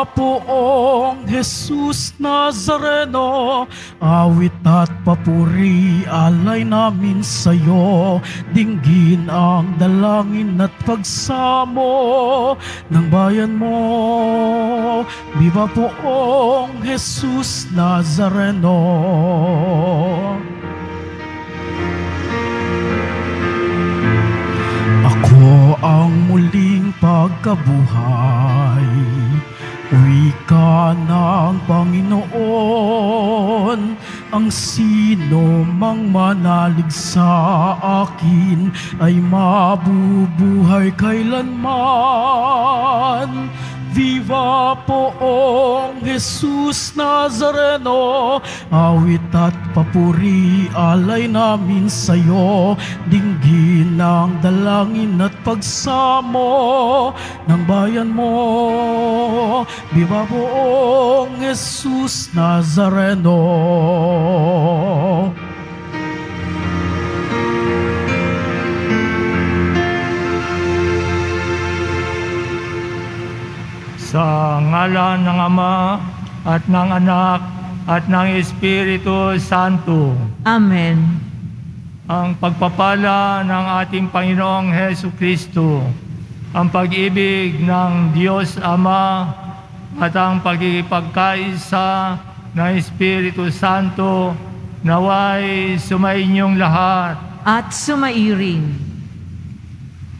Viva poong Jesus Nazareno, awit at papuri alay namin sa'yo. Dinggin ang dalangin at pagsamo ng bayan mo. Viva poong Jesus Nazareno. Ako ang muling pagkabuhay Wika ng Panginoon. Ang sino mang manalig sa akin Ay mabubuhay kailanman Viva poong Jesus Nazareno. Awit at papuri alay namin sa'yo. Dinggin ang dalangin at pagsamo ng bayan mo. Viva poong Jesus Nazareno Sa ngalan ng Ama at ng Anak at ng Espiritu Santo. Amen. Ang pagpapala ng ating Panginoong Heso Kristo, ang pag-ibig ng Diyos Ama at ang pagkikipagkaisa ng Espiritu Santo naway sumainyong lahat. At sumairin.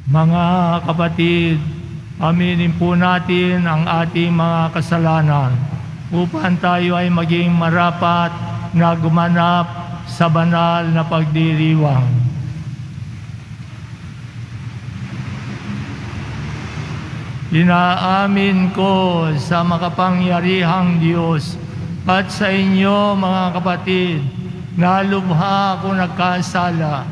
Mga kapatid, aminin po natin ang ating mga kasalanan upang tayo ay maging marapat na gumanap sa banal na pagdiriwang. Inaamin ko sa makapangyarihang Diyos at sa inyo mga kapatid na lubha ako nagkasala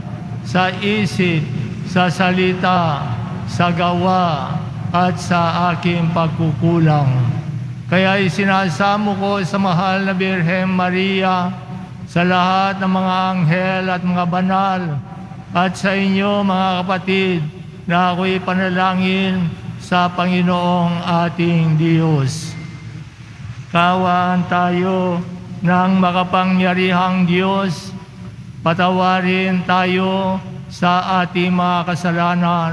sa isip, sa salita, sa gawa, at sa aking pagkukulang. Kaya isinasamo ko sa mahal na Birhen Maria, sa lahat ng mga anghel at mga banal, at sa inyo mga kapatid, na ako'y panalangin sa Panginoong ating Diyos. Kawaan tayo ng makapangyarihang Diyos, patawarin tayo sa ating mga kasalanan,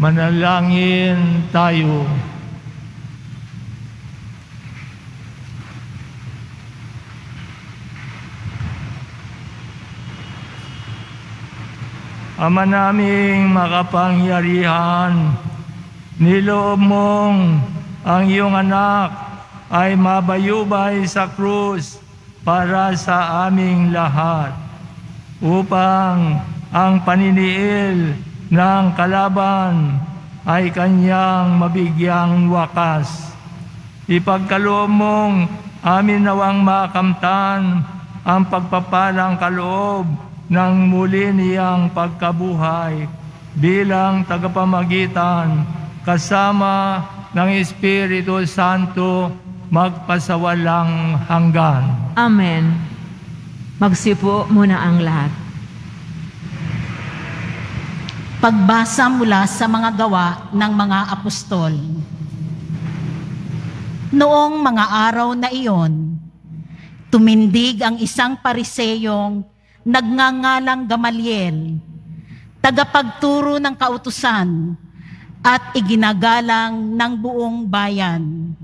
Manalangin tayo. Ama naming makapangyarihan, niloob mong ang iyong anak ay mabayubay sa krus para sa aming lahat upang ang paniniil ng kalaban ay kanyang mabigyang wakas. Ipagkaloob mong amin nawang makamtan ang pagpapalang kaloob ng muli niyang pagkabuhay bilang tagapamagitan kasama ng Espiritu Santo magpasawalang hanggan. Amen. Magsipo muna ang lahat. Pagbasa mula sa mga gawa ng mga apostol. Noong mga araw na iyon, tumindig ang isang pariseyong nagngangalang Gamaliel, tagapagturo ng kautusan at iginagalang ng buong bayan.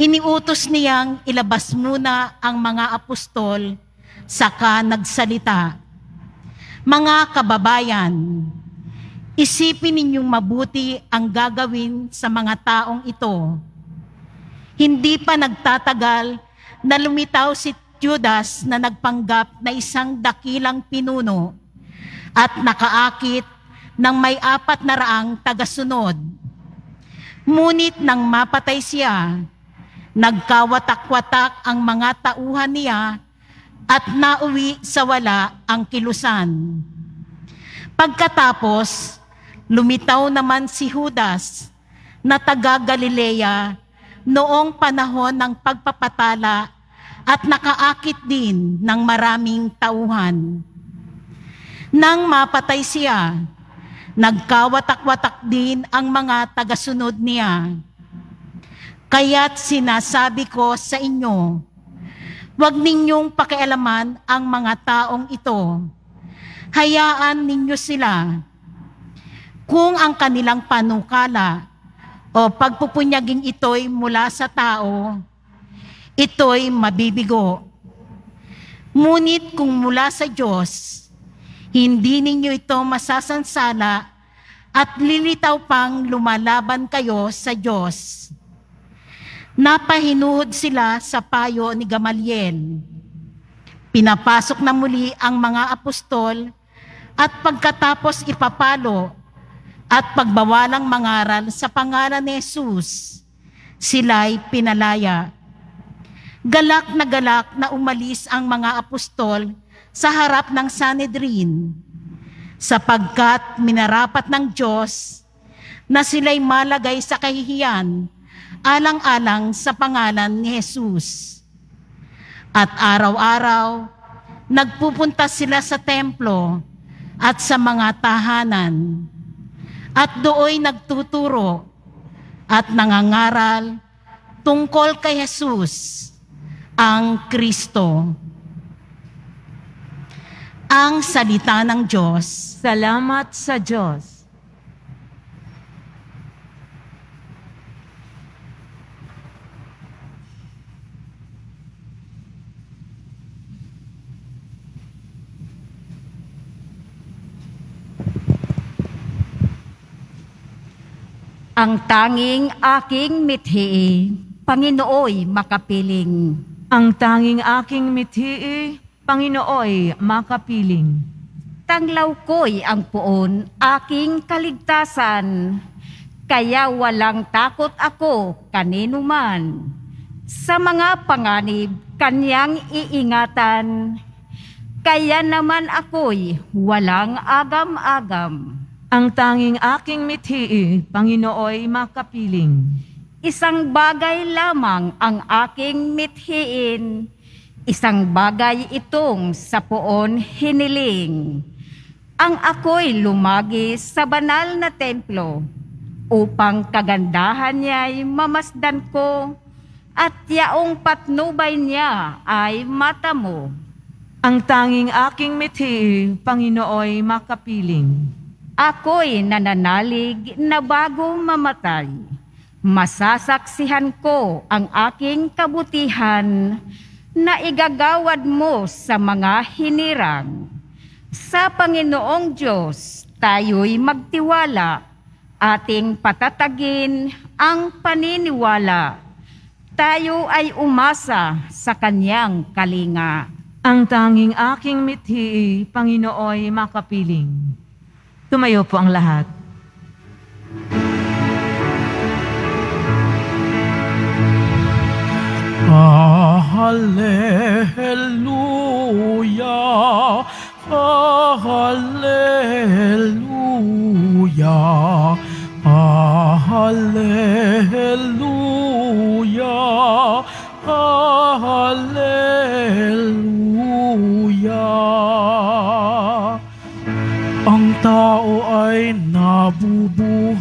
Iniutos niyang ilabas muna ang mga apostol, saka nagsalita. Mga kababayan, isipin ninyong mabuti ang gagawin sa mga taong ito. Hindi pa nagtatagal na lumitaw si Judas na nagpanggap na isang dakilang pinuno at nakaakit ng may apat na raang tagasunod. Ngunit nang mapatay siya, Nagkawatak-watak ang mga tauhan niya at nauwi sa wala ang kilusan. Pagkatapos, lumitaw naman si Judas na taga Galilea noong panahon ng pagpapatala at nakaakit din ng maraming tauhan. Nang mapatay siya, nagkawatak-watak din ang mga tagasunod niya. Kaya't sinasabi ko sa inyo, huwag ninyong pakialaman ang mga taong ito. Hayaan ninyo sila. Kung ang kanilang panukala o pagpupunyaging ito'y mula sa tao, ito'y mabibigo. Ngunit kung mula sa Diyos, hindi ninyo ito masasansala at lilitaw pang lumalaban kayo sa Diyos. Napahinuhod sila sa payo ni Gamaliel. Pinapasok na muli ang mga apostol at pagkatapos ipapalo at pagbawalang mangaral sa pangalan ni Jesus, sila'y pinalaya. Galak na galak na umalis ang mga apostol sa harap ng Sanedrin, sapagkat minarapat ng Diyos na sila'y malagay sa kahihiyan alang-alang sa pangalan ni Jesus. At araw-araw, nagpupunta sila sa templo at sa mga tahanan. At dooy nagtuturo at nangangaral tungkol kay Jesus, ang Kristo. Ang salita ng Diyos. Salamat sa Diyos. Ang tanging aking mithi, Panginooy makapiling. Ang tanging aking mithi, Panginooy makapiling. Tanglaw ko'y ang puon, aking kaligtasan. Kaya walang takot ako kanino man. Sa mga panganib, kanyang iingatan. Kaya naman ako'y walang agam-agam. Ang tanging aking mithi, Panginooy makapiling. Isang bagay lamang ang aking mithiin. Isang bagay itong sa poon hiniling. Ang ako'y lumagi sa banal na templo upang kagandahan niya'y mamasdan ko at yaong patnubay niya ay mata mo. Ang tanging aking mithi, Panginooy makapiling. Ako'y nananalig na bago mamatay. Masasaksihan ko ang aking kabutihan na igagawad mo sa mga hinirang. Sa Panginoong Diyos, tayo'y magtiwala, ating patatagin ang paniniwala. Tayo ay umasa sa kanyang kalinga. Ang tanging aking mithi, Panginooy makapiling. Tumayo po ang lahat. Ah, Hallelujah, ah, Hallelujah, ah, Hallelujah, ah, Hallelujah. Tao ay nabubuhay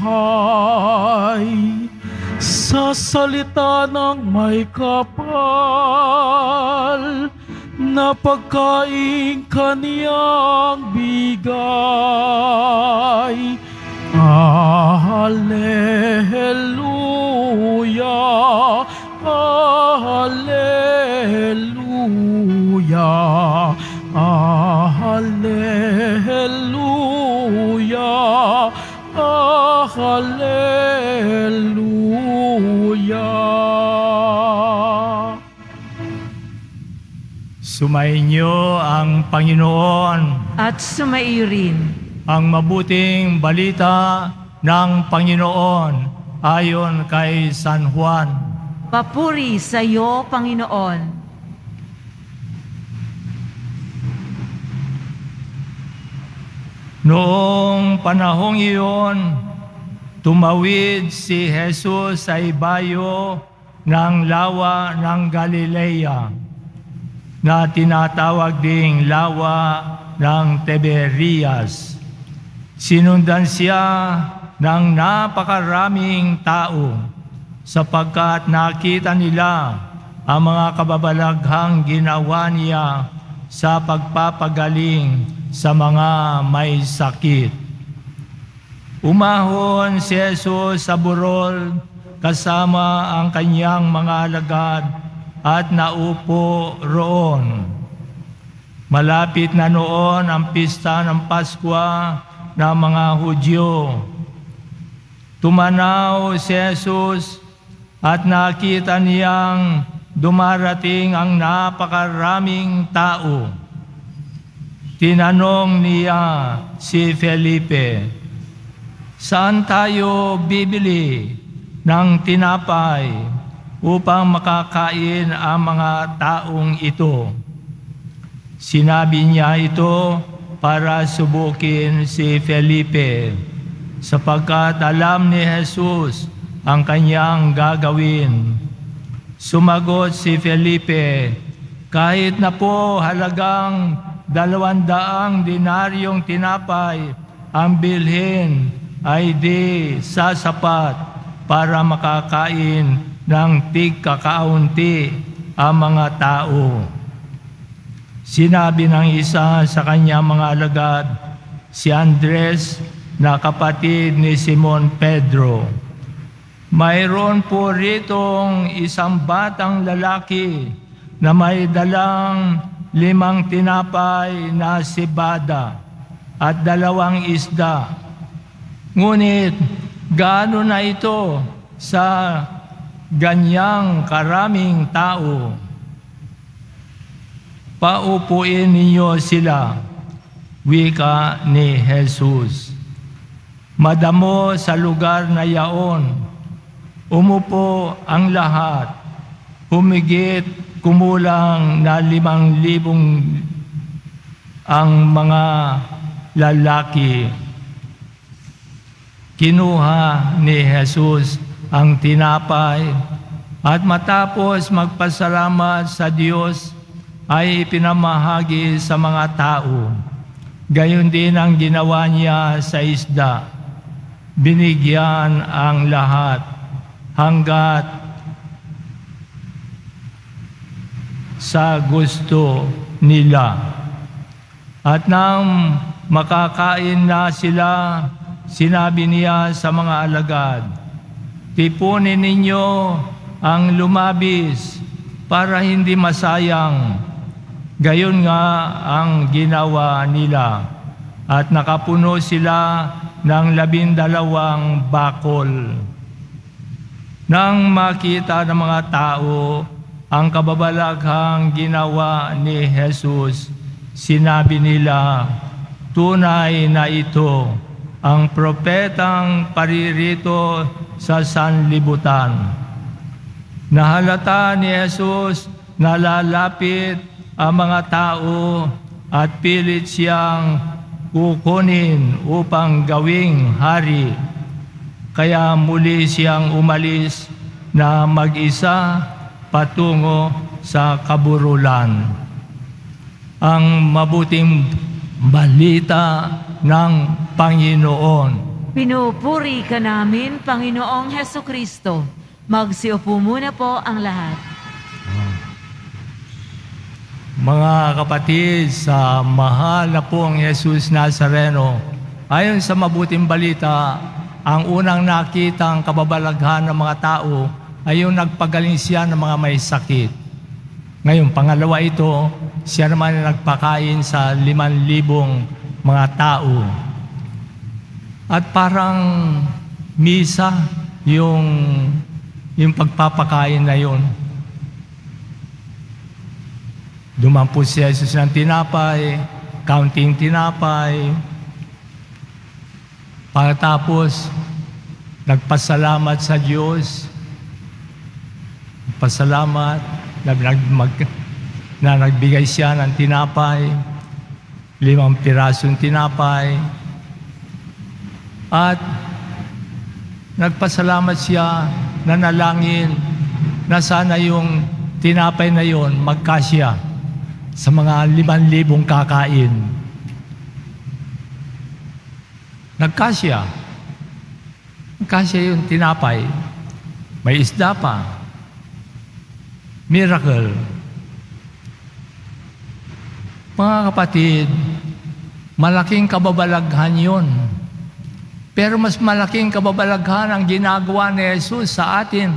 sa salita ng may kapal na pagkain kaniyang bigay. Hallelujah, Sumainyo ang Panginoon At sumaiyo rin. ang mabuting balita ng Panginoon ayon kay San Juan. Papuri sa iyo, Panginoon. Noong panahong iyon, tumawid si Jesus sa ibayo ng lawa ng Galilea na tinatawag ding lawa ng Tiberias. Sinundan siya ng napakaraming tao sapagkat nakita nila ang mga kababalaghang ginawa niya sa pagpapagaling sa mga may sakit. Umahon si Jesus sa burol kasama ang kanyang mga alagad at naupo roon. Malapit na noon ang pista ng Paskwa ng mga Hudyo. Tumanaw si Jesus at nakita niyang dumarating ang napakaraming tao. Tinanong niya si Felipe, Saan tayo bibili ng tinapay upang makakain ang mga taong ito? Sinabi niya ito para subukin si Felipe sapagkat alam ni Jesus ang kanyang gagawin. Sumagot si Felipe, kahit na po halagang dalawandaang dinaryong tinapay ang bilhin ay di sasapat para makakain ng tigkakaunti ang mga tao. Sinabi ng isa sa kanya mga alagad, si Andres na kapatid ni Simon Pedro. Mayroon po ritong isang batang lalaki na may dalang limang tinapay na sibada at dalawang isda. Ngunit gaano na ito sa ganyang karaming tao? Paupuin ninyo sila, wika ni Jesus. Madamo sa lugar na yaon, umupo ang lahat, humigit kumulang na limang libong ang mga lalaki. Kinuha ni Jesus ang tinapay at matapos magpasalamat sa Diyos ay ipinamahagi sa mga tao. Gayon din ang ginawa niya sa isda. Binigyan ang lahat hanggat sa gusto nila. At nang makakain na sila, sinabi niya sa mga alagad, Tipunin ninyo ang lumabis para hindi masayang. Gayon nga ang ginawa nila at nakapuno sila ng labindalawang bakol. Nang makita ng mga tao ang kababalaghang ginawa ni Jesus, sinabi nila, tunay na ito ang propetang paririto sa sanlibutan. Nahalata ni Jesus na lalapit ang mga tao at pilit siyang kukunin upang gawing hari. Kaya muli siyang umalis na mag-isa patungo sa kaburulan. Ang mabuting balita ng Panginoon. Pinupuri ka namin, Panginoong Heso Kristo. Magsiupo muna po ang lahat. Mga kapatid, sa mahal na pong Jesus Nazareno, ayon sa mabuting balita, ang unang nakita ang kababalaghan ng mga tao ay yung nagpagaling siya ng mga may sakit. Ngayon, pangalawa ito, siya naman nagpakain sa liman libong mga tao. At parang misa yung, yung pagpapakain na yun. Dumampo si Jesus ng tinapay, counting tinapay. Pagkatapos, nagpasalamat sa Diyos. nagpasalamat na, nag, mag, na nagbigay siya ng tinapay, limang pirasong tinapay, at nagpasalamat siya na nalangin na sana yung tinapay na yon magkasya sa mga liman libong kakain. Nagkasya. Nagkasya yung tinapay. May isda pa. Miracle. Mga kapatid, malaking kababalaghan yon. Pero mas malaking kababalaghan ang ginagawa ni Jesus sa atin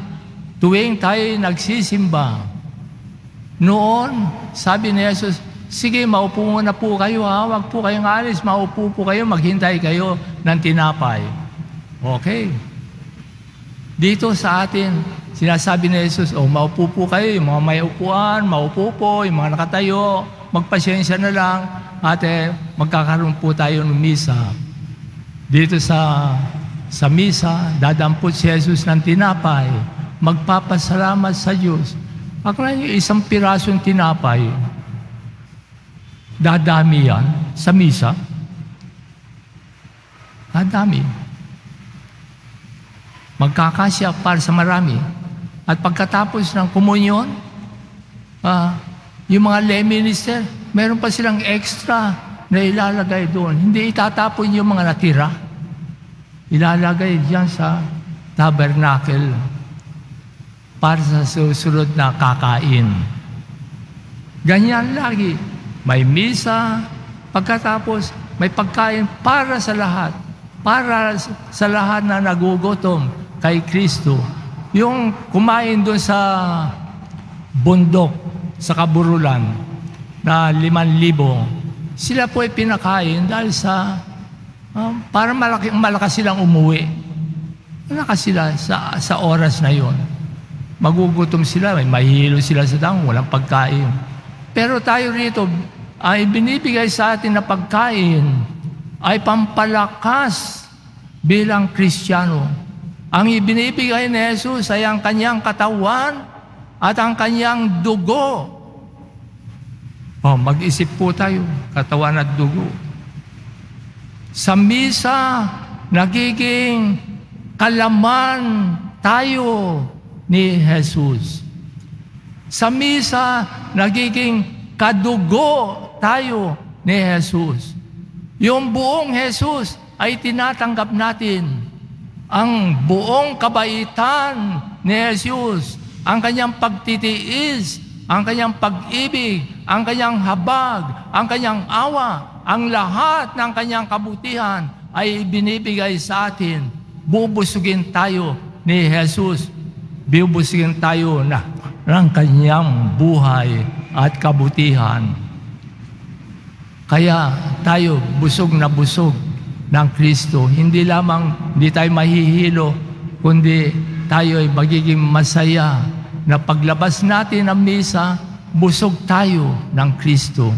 tuwing tayo nagsisimba. Noon, sabi ni Jesus, sige, maupo muna po kayo ha, wag po kayong alis, maupo po kayo, maghintay kayo ng tinapay. Okay. Dito sa atin, sinasabi ni Jesus, oh, maupo po kayo, yung mga may upuan, maupo po, yung mga nakatayo, magpasyensya na lang, ate, magkakaroon po tayo ng misa. Dito sa sa misa, dadampot si Jesus ng tinapay, magpapasalamat sa Diyos. Na yung isang pirasong tinapay, dadami yan sa misa. Dadami. Magkakasya para sa marami. At pagkatapos ng komunyon, ah, yung mga lay minister, meron pa silang extra na ilalagay doon. Hindi itatapon yung mga natira. Ilalagay diyan sa tabernacle para sa susunod na kakain. Ganyan lagi. May misa, pagkatapos may pagkain para sa lahat. Para sa lahat na nagugutom kay Kristo. Yung kumain doon sa bundok, sa kaburulan, na liman libo, sila po ay pinakain dahil sa um, para malaki, malakas silang umuwi. Malakas sila sa, sa oras na yon. Magugutom sila, may mahihilo sila sa damo, walang pagkain. Pero tayo rito, ay binibigay sa atin na pagkain ay pampalakas bilang Kristiyano. Ang ibinibigay ni Jesus ay ang kanyang katawan at ang kanyang dugo Oh, mag-isip po tayo, katawan at dugo. Sa misa, nagiging kalaman tayo ni Jesus. Sa misa, nagiging kadugo tayo ni Jesus. Yung buong Jesus ay tinatanggap natin. Ang buong kabaitan ni Jesus, ang kanyang pagtitiis, ang kanyang pag-ibig, ang kanyang habag, ang kanyang awa, ang lahat ng kanyang kabutihan ay binibigay sa atin. Bubusugin tayo ni Jesus. Bubusugin tayo na ng kanyang buhay at kabutihan. Kaya tayo busog na busog ng Kristo. Hindi lamang hindi tayo mahihilo, kundi tayo ay magiging masaya na paglabas natin ng misa, busog tayo ng Kristo.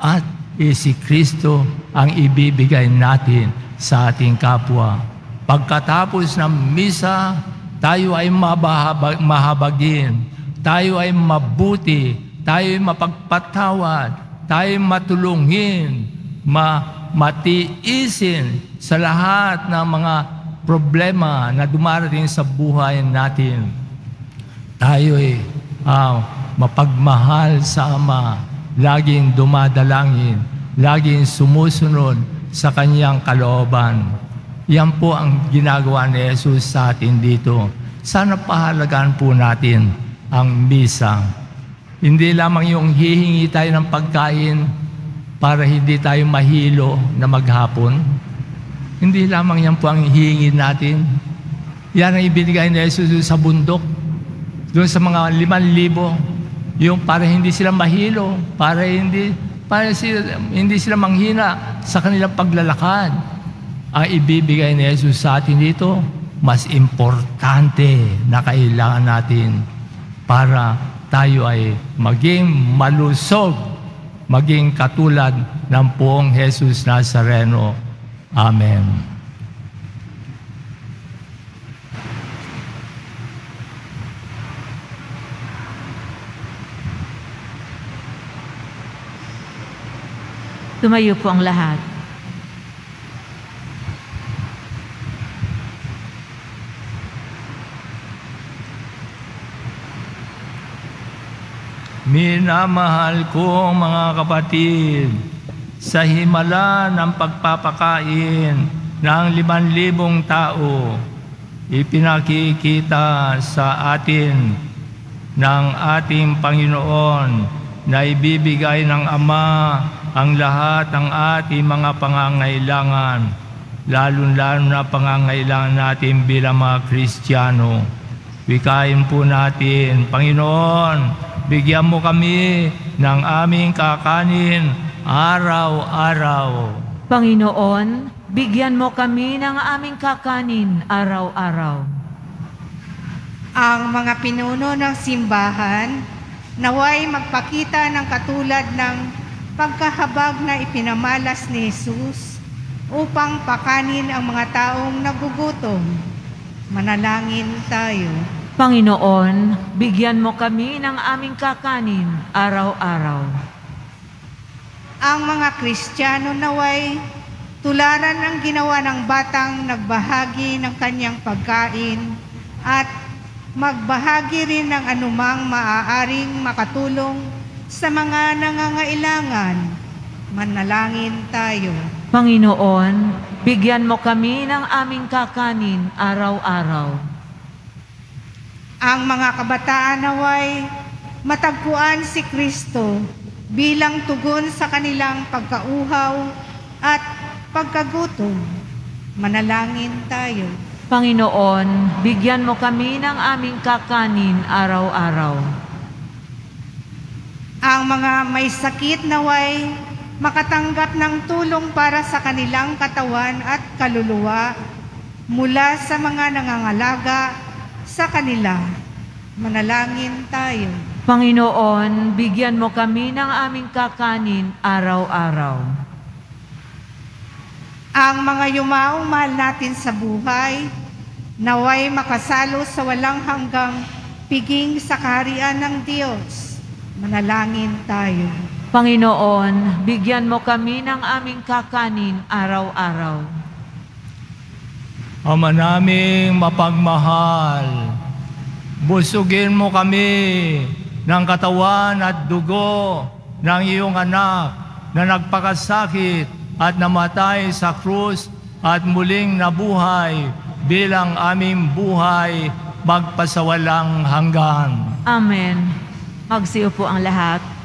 At eh, si Kristo ang ibibigay natin sa ating kapwa. Pagkatapos ng misa, tayo ay mabahabag, mahabagin, tayo ay mabuti, tayo ay mapagpatawad, tayo ay matulungin, ma matiisin sa lahat ng mga problema na dumarating sa buhay natin. Tayo ay uh, mapagmahal sa Ama, laging dumadalangin, laging sumusunod sa Kanyang kalooban. Yan po ang ginagawa ni Jesus sa atin dito. Sana pahalagaan po natin ang misa. Hindi lamang yung hihingi tayo ng pagkain para hindi tayo mahilo na maghapon. Hindi lamang yan po ang hihingi natin. Yan ang ibinigay ni Jesus sa bundok. Doon sa mga liman libo. Yung para hindi sila mahilo. Para hindi, para sila, hindi sila manghina sa kanilang paglalakad. Ang ibibigay ni Jesus sa atin dito, mas importante na kailangan natin para tayo ay maging malusog, maging katulad ng poong Jesus Nazareno. Amen. Tumayo po ang lahat. Minamahal kong mga kapatid, sa himala ng pagpapakain ng liman libong tao, ipinakikita sa atin ng ating Panginoon na ibibigay ng Ama ang lahat ng ating mga pangangailangan, lalo-lalo na pangangailangan natin bilang mga Kristiyano. Wikain po natin, Panginoon, bigyan mo kami ng aming kakanin araw-araw. Panginoon, bigyan mo kami ng aming kakanin araw-araw. ang mga pinuno ng simbahan naway magpakita ng katulad ng pagkahabag na ipinamalas ni Jesus upang pakanin ang mga taong nagugutom. Manalangin tayo. Panginoon, bigyan mo kami ng aming kakanin araw-araw. Ang mga Kristiyano naway tularan ang ginawa ng batang nagbahagi ng kanyang pagkain at magbahagi rin ng anumang maaaring makatulong sa mga nangangailangan. Manalangin tayo. Panginoon, bigyan mo kami ng aming kakanin araw-araw. Ang mga kabataan naway matagpuan si Kristo bilang tugon sa kanilang pagkauhaw at pagkagutom. Manalangin tayo. Panginoon, bigyan mo kami ng aming kakanin araw-araw. Ang mga may sakit naway makatanggap ng tulong para sa kanilang katawan at kaluluwa mula sa mga nangangalaga sa kanila. Manalangin tayo. Panginoon, bigyan mo kami ng aming kakanin araw-araw. Ang mga yumaong mahal natin sa buhay, naway makasalo sa walang hanggang piging sa kaharian ng Diyos. Manalangin tayo. Panginoon, bigyan mo kami ng aming kakanin araw-araw. Ama naming mapagmahal, busugin mo kami ng katawan at dugo ng iyong anak na nagpakasakit at namatay sa krus at muling nabuhay bilang aming buhay magpasawalang hanggan. Amen. Magsiupo ang lahat.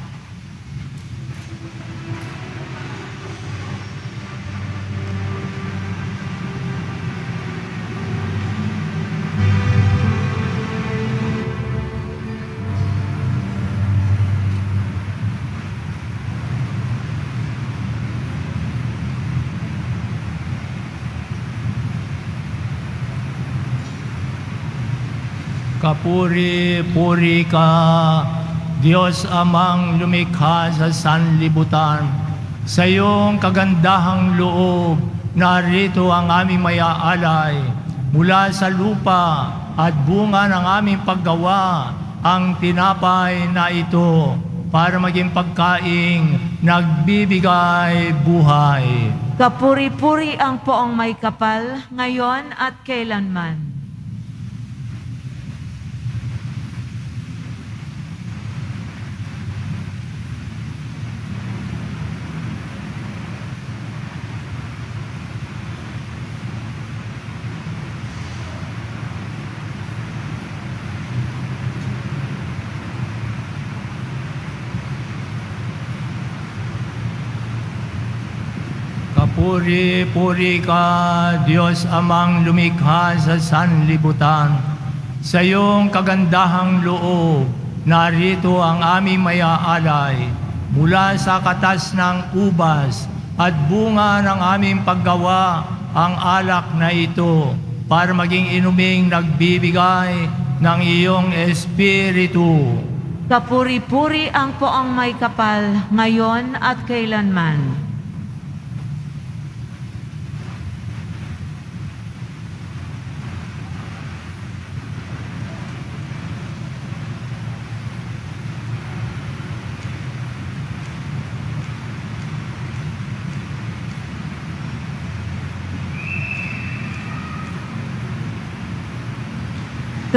Kapuri-puri ka, Diyos amang lumikha sa sanlibutan. Sa iyong kagandahang loob, narito ang aming mayaalay. Mula sa lupa at bunga ng aming paggawa, ang tinapay na ito para maging pagkaing nagbibigay buhay. Kapuri-puri ang poong may kapal, ngayon at kailanman. Kapuri-puri ka, Diyos amang lumikha sa sanlibutan. Sa iyong kagandahang loob, narito ang aming mayaalay mula sa katas ng ubas at bunga ng aming paggawa ang alak na ito para maging inuming nagbibigay ng iyong espiritu. Kapuri-puri ang poong may kapal, ngayon at kailanman.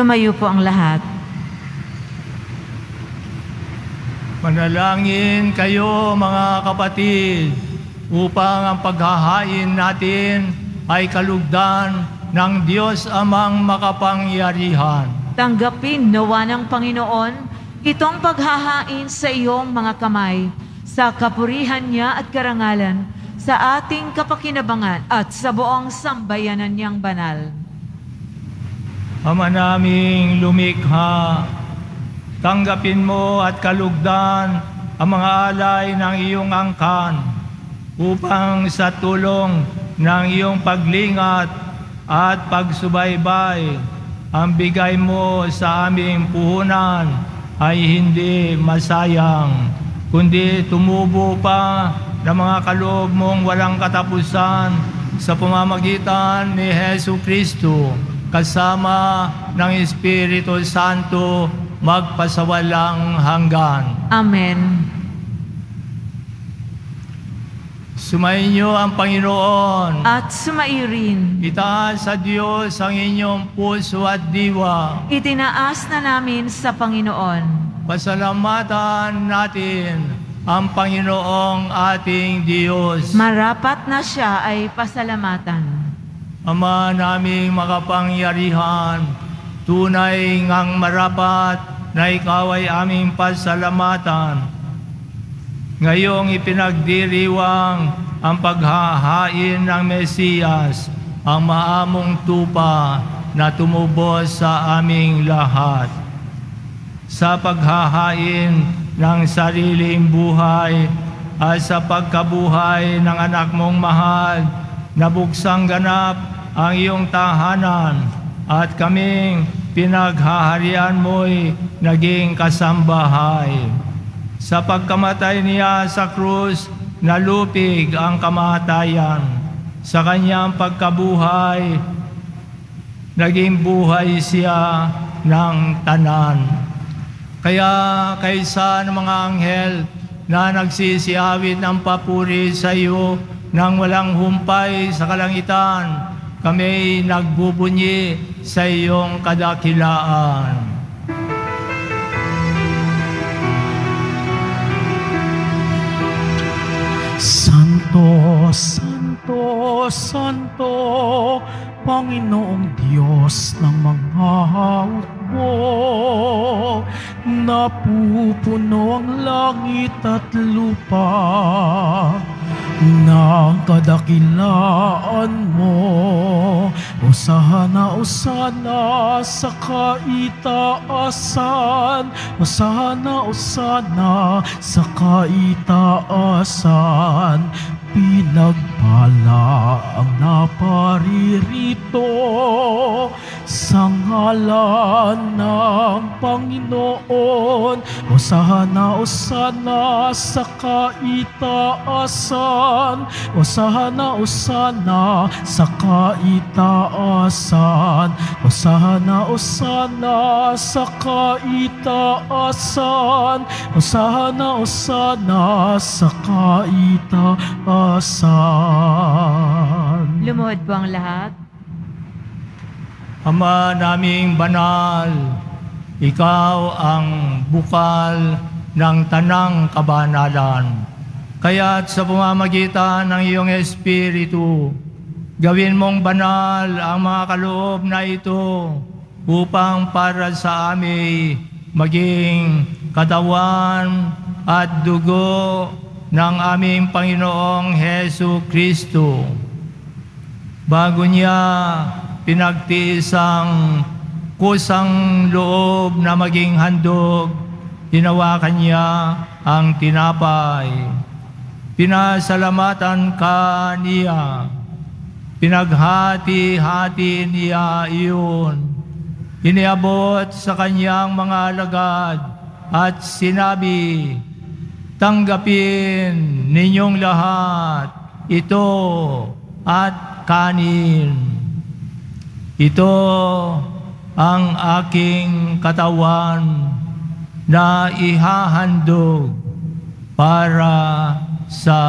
Tumayo po ang lahat. Manalangin kayo mga kapatid upang ang paghahain natin ay kalugdan ng Diyos amang makapangyarihan. Tanggapin nawa ng Panginoon itong paghahain sa iyong mga kamay sa kapurihan niya at karangalan sa ating kapakinabangan at sa buong sambayanan niyang banal. Ama naming lumikha, tanggapin mo at kalugdan ang mga alay ng iyong angkan upang sa tulong ng iyong paglingat at pagsubaybay, ang bigay mo sa aming puhunan ay hindi masayang, kundi tumubo pa ng mga kaloob mong walang katapusan sa pamamagitan ni Hesu Kristo kasama ng Espiritu Santo magpasawalang hanggan. Amen. Sumainyo ang Panginoon. At sumairin, Itaas sa Diyos ang inyong puso at diwa. itinaas na namin sa Panginoon. Pasalamatan natin ang Panginoong ating Diyos. Marapat na siya ay pasalamatan. Ama naming makapangyarihan, tunay ngang marapat na ikaw ay aming pasalamatan. Ngayong ipinagdiriwang ang paghahain ng Mesiyas, ang maamong tupa na tumubos sa aming lahat. Sa paghahain ng sariling buhay at sa pagkabuhay ng anak mong mahal, nabuksang ganap ang iyong tahanan at kaming pinaghaharian mo'y naging kasambahay. Sa pagkamatay niya sa krus, nalupig ang kamatayan. Sa kanyang pagkabuhay, naging buhay siya ng tanan. Kaya kaysa ng mga anghel na nagsisiawit ng papuri sa iyo nang walang humpay sa kalangitan, kami nagbubunyi sa iyong kadakilaan. Santo, Santo, Santo, Panginoong Diyos ng mga hukbo. Napupuno ang langit at lupa ng kadakilaan mo. Osana, Osana sa kaitaasan. Osana, Osana sa kaitaasan. Pinagpala ang naparirito sa ngalan ng Panginoon. Osana, Osana sa kaitaasan. Osana, Osana sa kaitaasan. Osana, Osana sa kaitaasan. Osana, Osana sa kaitaasan. Lumuhod po ang lahat. Ama naming banal, ikaw ang bukal ng tanang kabanalan. Kaya't sa pumamagitan ng iyong Espiritu, gawin mong banal ang mga kaloob na ito upang para sa amin maging katawan at dugo ng aming Panginoong Heso Kristo. Bago niya pinagtiisang kusang loob na maging handog, hinawakan niya ang tinapay. Pinasalamatan ka niya. Pinaghati-hati niya iyon. Iniabot sa kanyang mga alagad at sinabi, Tanggapin ninyong lahat ito at kanin. Ito ang aking katawan na ihahandog para sa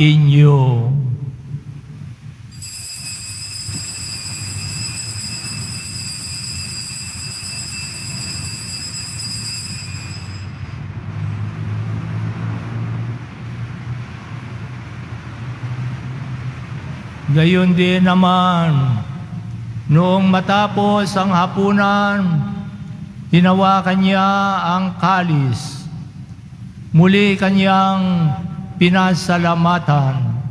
inyo. Gayon din naman, noong matapos ang hapunan, hinawakan niya ang kalis. Muli kanyang pinasalamatan.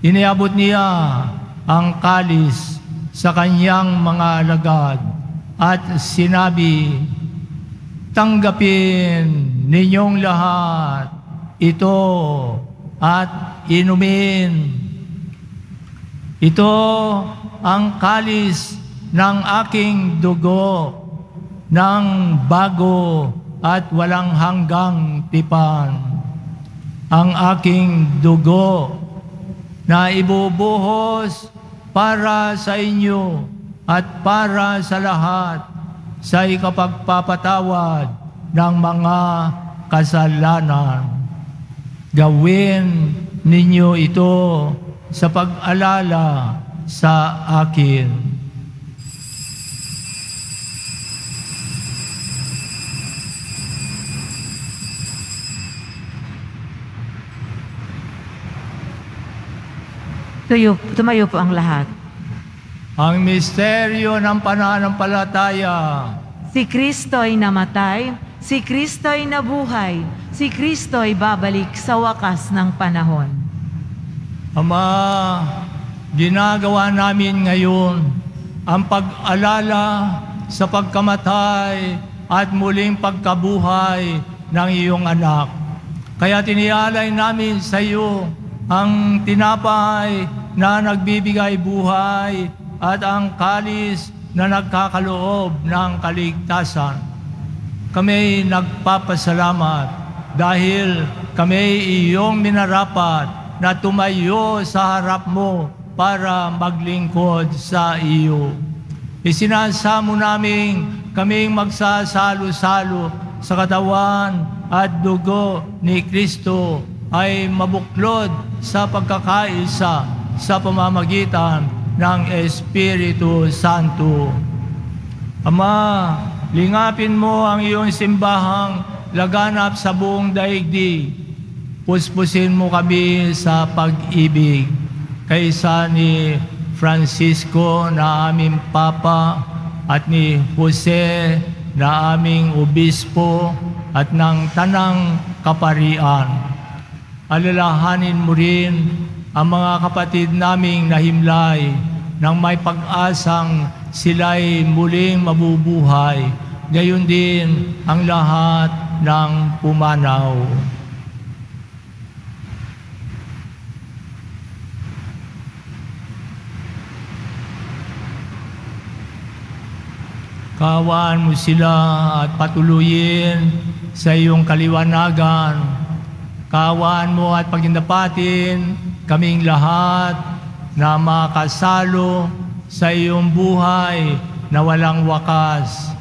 Iniabot niya ang kalis sa kanyang mga alagad at sinabi, Tanggapin ninyong lahat ito at inumin. Ito ang kalis ng aking dugo ng bago at walang hanggang tipan. Ang aking dugo na ibubuhos para sa inyo at para sa lahat sa ikapagpapatawad ng mga kasalanan. Gawin ninyo ito sa pag-alala sa akin. Tuyo, tumayo po ang lahat. Ang misteryo ng pananampalataya, Si Kristo'y namatay, si Kristo'y nabuhay, si Kristo'y babalik sa wakas ng panahon. Ama, ginagawa namin ngayon ang pag-alala sa pagkamatay at muling pagkabuhay ng iyong anak. Kaya tinialay namin sa iyo ang tinapay na nagbibigay buhay at ang kalis na nagkakaloob ng kaligtasan. Kami nagpapasalamat dahil kami iyong minarapat na tumayo sa harap mo para maglingkod sa iyo. Isinasamo namin kaming magsasalo-salo sa katawan at dugo ni Kristo ay mabuklod sa pagkakaisa sa pamamagitan ng Espiritu Santo. Ama, lingapin mo ang iyong simbahang laganap sa buong daigdig. Puspusin mo kami sa pag-ibig kaysa ni Francisco na aming Papa at ni Jose na aming Obispo at ng Tanang Kaparian. Alalahanin mo rin ang mga kapatid naming nahimlay nang may pag-asang sila'y muling mabubuhay. Gayon din ang lahat ng pumanaw. Kawaan mo sila at patuloyin sa iyong kaliwanagan. Kawaan mo at pagindapatin kaming lahat na makasalo sa iyong buhay na walang wakas.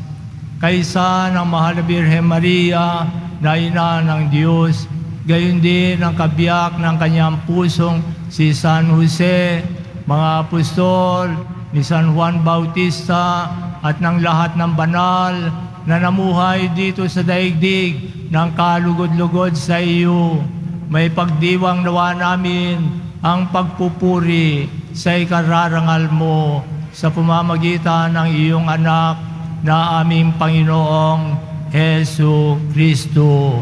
Kaysa ng mahal na Birhen Maria na ina ng Diyos, gayon din ang kabiyak ng kanyang pusong si San Jose, mga apostol, ni San Juan Bautista, at ng lahat ng banal na namuhay dito sa daigdig ng kalugod-lugod sa iyo. May pagdiwang nawa namin ang pagpupuri sa ikararangal mo sa pumamagitan ng iyong anak na aming Panginoong Heso Kristo.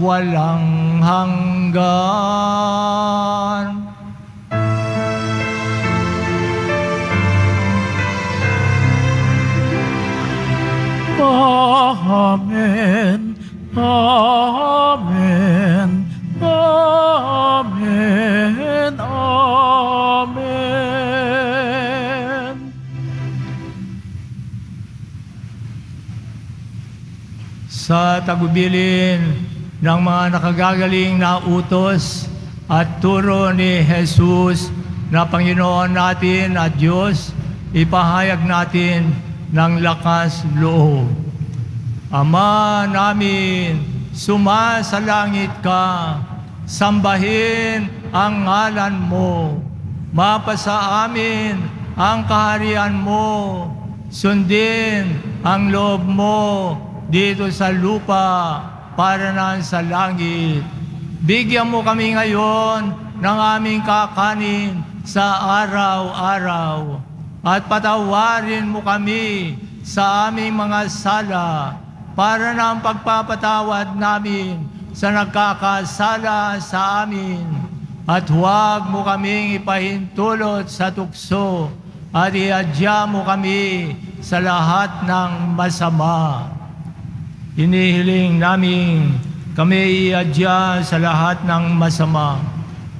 walang hanggan. Amen. Amen. Amen. Amen. Sa tagubilin ng mga nakagagaling na utos at turo ni Jesus na Panginoon natin at Diyos, ipahayag natin ng lakas loob. Ama namin, sumasalangit ka, sambahin ang ngalan mo, mapasa amin ang kaharian mo, sundin ang loob mo dito sa lupa para na sa langit. Bigyan mo kami ngayon ng aming kakanin sa araw-araw at patawarin mo kami sa aming mga sala para na ang pagpapatawad namin sa nagkakasala sa amin. At huwag mo kaming ipahintulot sa tukso at iadya mo kami sa lahat ng masama. Inihiling namin kami iadya sa lahat ng masama.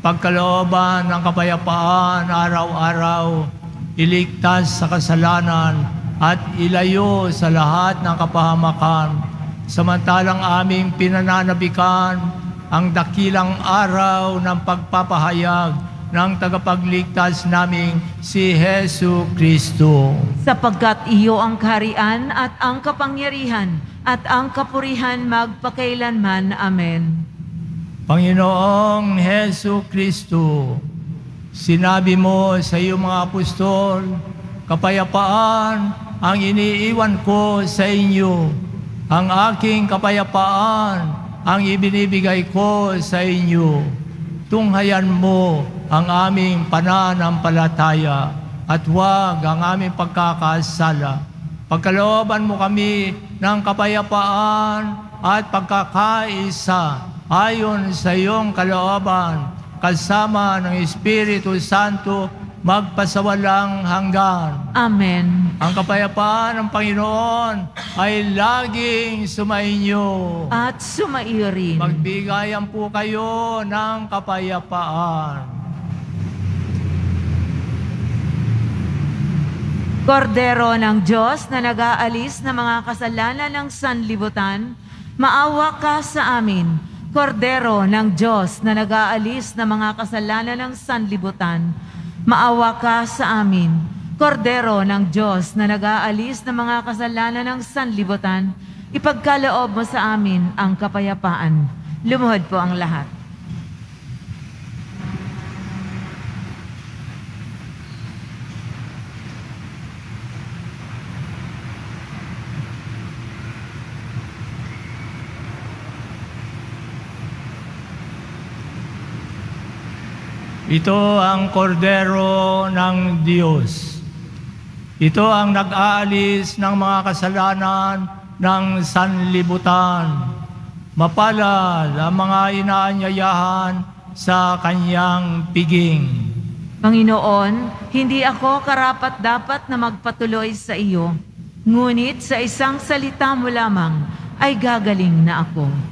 Pagkalooban ng kapayapaan araw-araw, iligtas sa kasalanan at ilayo sa lahat ng kapahamakan. Samantalang aming pinananabikan ang dakilang araw ng pagpapahayag ng tagapagligtas naming si Hesu Kristo. Sapagkat iyo ang kaharian at ang kapangyarihan at ang kapurihan magpakailanman. Amen. Panginoong Hesu Kristo, sinabi mo sa iyong mga apostol, kapayapaan ang iniiwan ko sa inyo. Ang aking kapayapaan ang ibinibigay ko sa inyo. Tunghayan mo ang aming pananampalataya at huwag ang aming pagkakasala. Pagkalooban mo kami ng kapayapaan at pagkakaisa ayon sa iyong kalooban kasama ng Espiritu Santo magpasawalang hanggan. Amen. Ang kapayapaan ng Panginoon ay laging sumainyo. At sumaiyo rin. Magbigayan po kayo ng kapayapaan. Kordero ng Diyos na nag-aalis ng mga kasalanan ng sanlibutan, maawa ka sa amin. Kordero ng Diyos na nag-aalis ng mga kasalanan ng sanlibutan, maawa ka sa amin. Kordero ng Diyos na nag-aalis ng mga kasalanan ng sanlibutan, ipagkaloob mo sa amin ang kapayapaan. Lumuhod po ang lahat. Ito ang kordero ng Diyos. Ito ang nag-aalis ng mga kasalanan ng sanlibutan. Mapalad ang mga inaanyayahan sa kanyang piging. Panginoon, hindi ako karapat dapat na magpatuloy sa iyo, ngunit sa isang salita mo lamang ay gagaling na ako.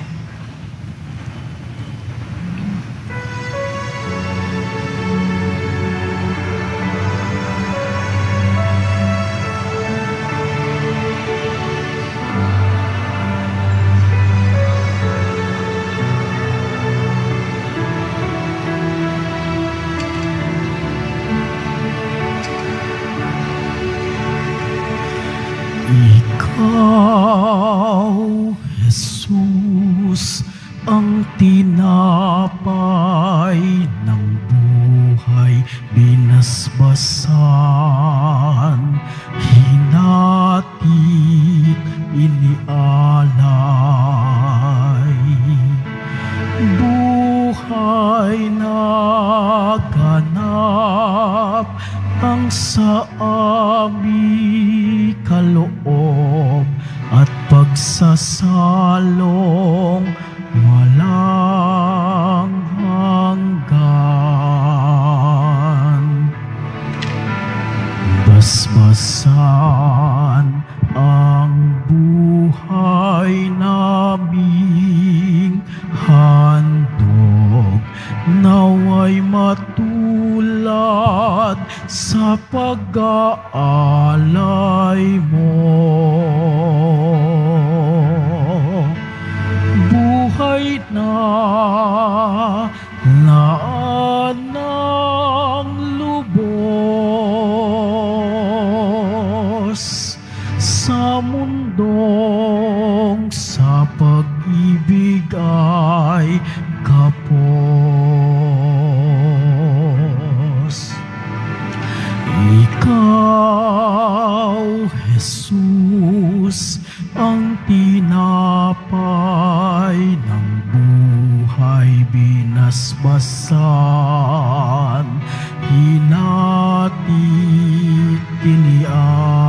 Binasbasan, hinati tinialay.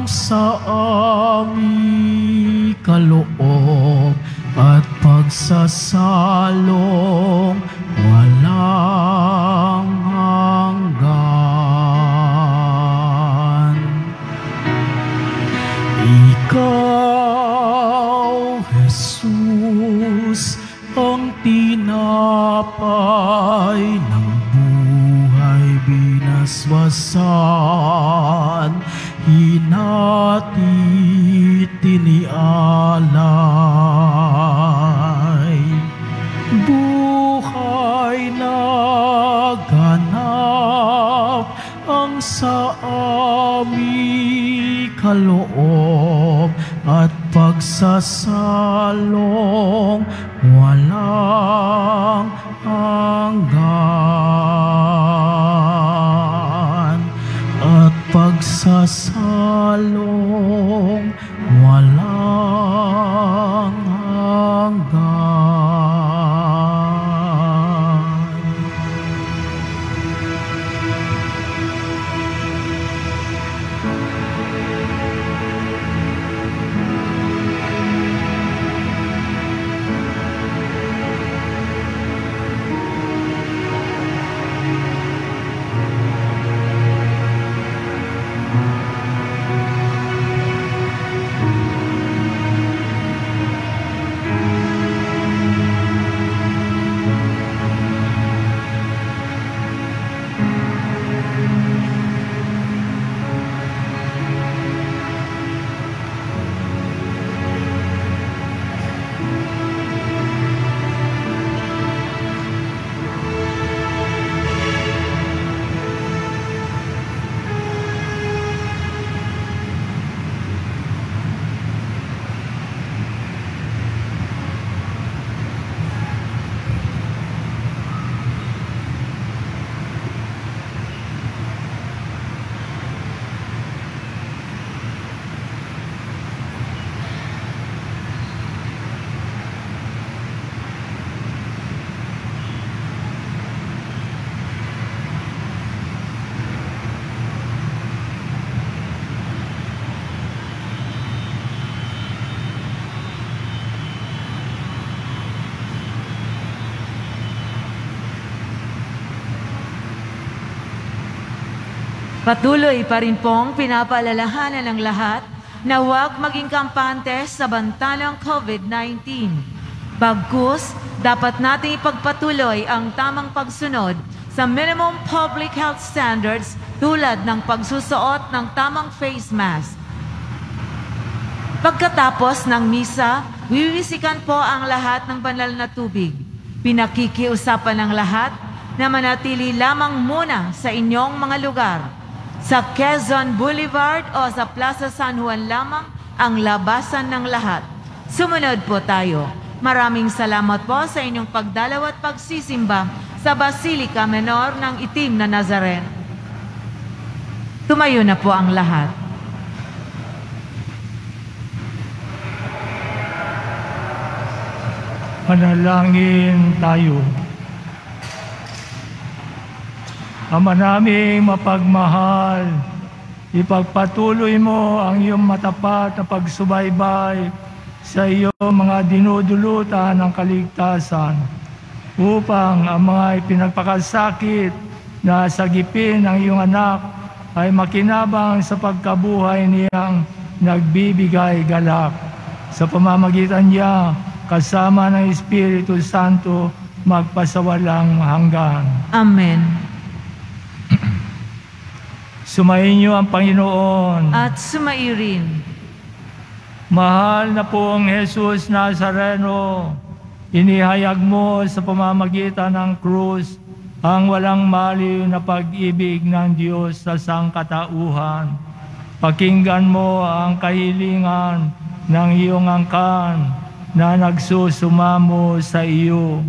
Ang sa aming kaloob at pagsasalong Patuloy pa rin pong pinapaalalahanan ng lahat na huwag maging kampante sa bantalang COVID-19. Bagkus, dapat nating ipagpatuloy ang tamang pagsunod sa minimum public health standards tulad ng pagsusuot ng tamang face mask. Pagkatapos ng misa, wiwisikan po ang lahat ng banal na tubig. Pinakikiusapan ng lahat na manatili lamang muna sa inyong mga lugar. Sa Quezon Boulevard o sa Plaza San Juan lamang ang labasan ng lahat. Sumunod po tayo. Maraming salamat po sa inyong pagdalaw at pagsisimba sa Basilica Menor ng Itim na Nazaren. Tumayo na po ang lahat. Manalangin tayo. Ama naming mapagmahal, ipagpatuloy mo ang iyong matapat na pagsubaybay sa iyong mga dinudulutan ng kaligtasan upang ang mga ipinagpakasakit na sagipin ng iyong anak ay makinabang sa pagkabuhay niyang nagbibigay galak. Sa pamamagitan niya, kasama ng Espiritu Santo, magpasawalang hanggan. Amen. Sumayin niyo ang Panginoon. At sumairin. Mahal na pong Jesus Nazareno, inihayag mo sa pamamagitan ng krus ang walang maliw na pag-ibig ng Diyos sa sangkatauhan. Pakinggan mo ang kahilingan ng iyong angkan na nagsusumamo sa iyo.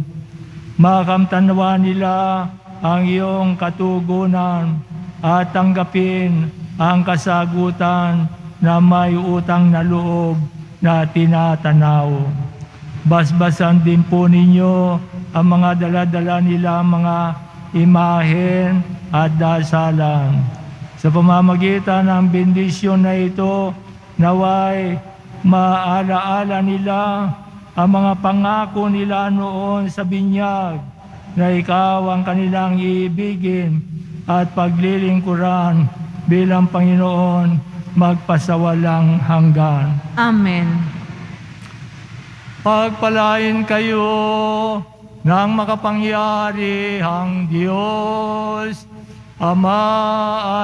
Makamtanwa nila ang iyong katugunan at tanggapin ang kasagutan na may utang na loob na tinatanaw. Basbasan din po ninyo ang mga daladala nila mga imahen at dasalan. Sa pamamagitan ng bendisyon na ito, naway maalaala nila ang mga pangako nila noon sa binyag na ikaw ang kanilang iibigin at paglilingkuran bilang Panginoon magpasawalang hanggan. Amen. Pagpalain kayo ng makapangyarihang Diyos, Ama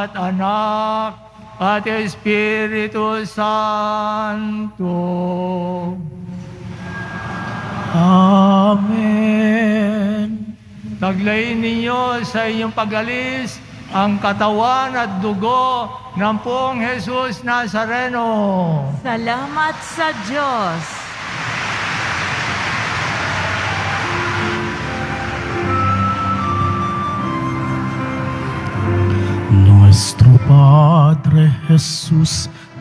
at Anak at Espiritu Santo. Amen. Taglayin ninyo sa inyong pagalis ang katawan at dugo ng pong Jesus Nazareno. Salamat sa Diyos. Nuestro Padre Jesús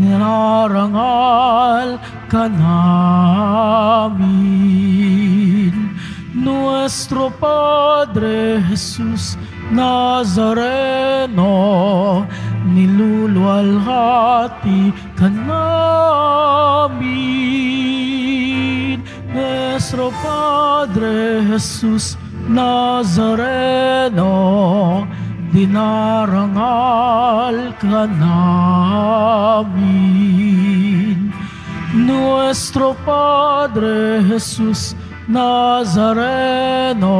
Ninarangal ka namin. Nuestro Padre Jesus Nazareno, niluluwalhati ka namin. Nuestro Padre Jesus Nazareno, dinarangal ka namin. Nuestro Padre Jesus Nazareno,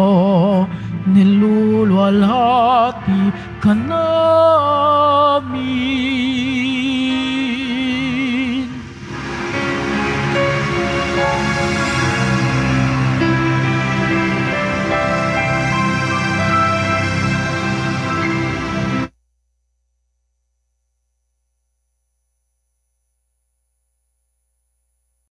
niluluwalhati ka namin.